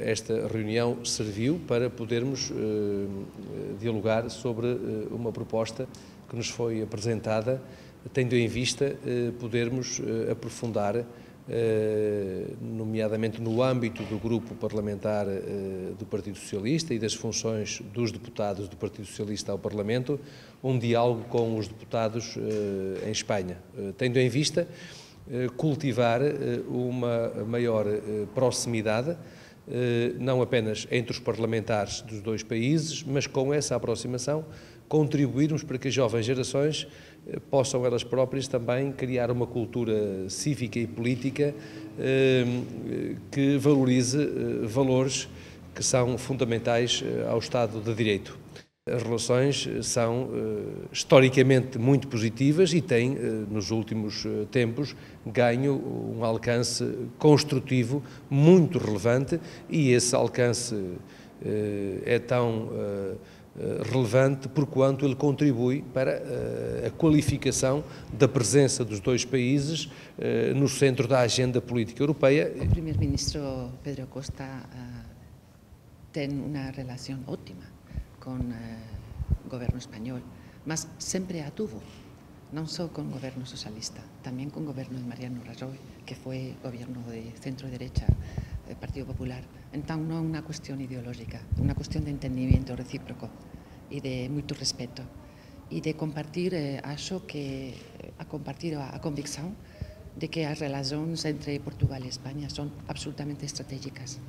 Esta reunião serviu para podermos uh, dialogar sobre uh, uma proposta que nos foi apresentada, tendo em vista uh, podermos aprofundar, nomeadamente no âmbito do grupo parlamentar do Partido Socialista e das funções dos deputados do Partido Socialista ao Parlamento, um diálogo com os deputados em Espanha, tendo em vista cultivar uma maior proximidade eh, não apenas entre os parlamentares dos dois países, mas com essa aproximação contribuirmos para que as jovens gerações eh, possam elas próprias também criar uma cultura cívica e política eh, que valorize valores que são fundamentais ao Estado de Direito. As relações eh, são uh, historicamente muito positivas e têm, uh, nos últimos tempos, ganho um alcance construtivo muito relevante e esse alcance é tão relevante por quanto ele contribui para a qualificação da presença dos dois países no centro da agenda política europeia. O primeiro-ministro Pedro Costa tem uma relação ótima con eh, goberno español, mas sempre a tuvo, non só con goberno socialista, tamén con goberno de Mariano Rajoy, que foi goberno de centro-derecha, de Partido Popular. Entón non é unha cuestión ideológica, é unha cuestión de entendimiento recíproco e de moito respeto e de compartir, eh, acho que a compartir a, a convicción de que as relacións entre Portugal e España son absolutamente estratégicas.